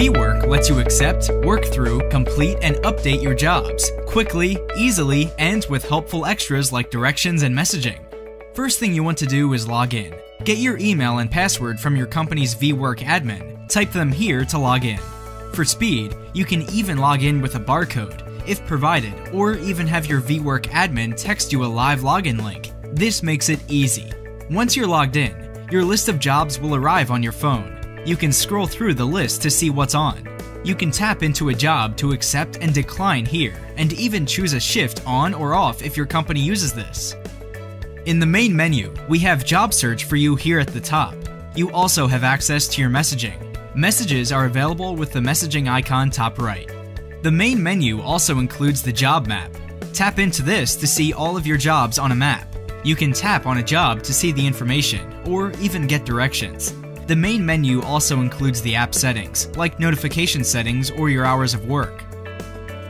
VWork lets you accept, work through, complete, and update your jobs quickly, easily, and with helpful extras like directions and messaging. First thing you want to do is log in. Get your email and password from your company's VWork admin. Type them here to log in. For speed, you can even log in with a barcode, if provided, or even have your VWork admin text you a live login link. This makes it easy. Once you're logged in, your list of jobs will arrive on your phone. You can scroll through the list to see what's on. You can tap into a job to accept and decline here, and even choose a shift on or off if your company uses this. In the main menu, we have Job Search for you here at the top. You also have access to your messaging. Messages are available with the messaging icon top right. The main menu also includes the job map. Tap into this to see all of your jobs on a map. You can tap on a job to see the information, or even get directions. The main menu also includes the app settings, like notification settings or your hours of work.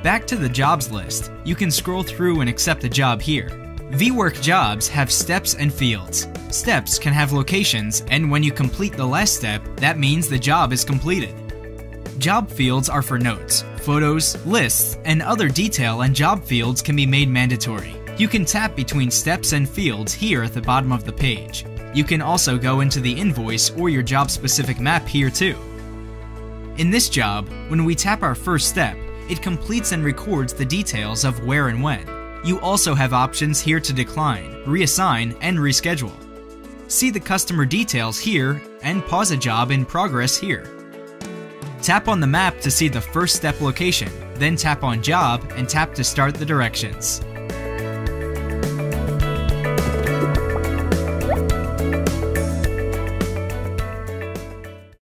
Back to the jobs list, you can scroll through and accept a job here. VWork jobs have steps and fields. Steps can have locations, and when you complete the last step, that means the job is completed. Job fields are for notes, photos, lists, and other detail and job fields can be made mandatory. You can tap between steps and fields here at the bottom of the page. You can also go into the invoice or your job specific map here too. In this job, when we tap our first step, it completes and records the details of where and when. You also have options here to decline, reassign, and reschedule. See the customer details here and pause a job in progress here. Tap on the map to see the first step location, then tap on job and tap to start the directions.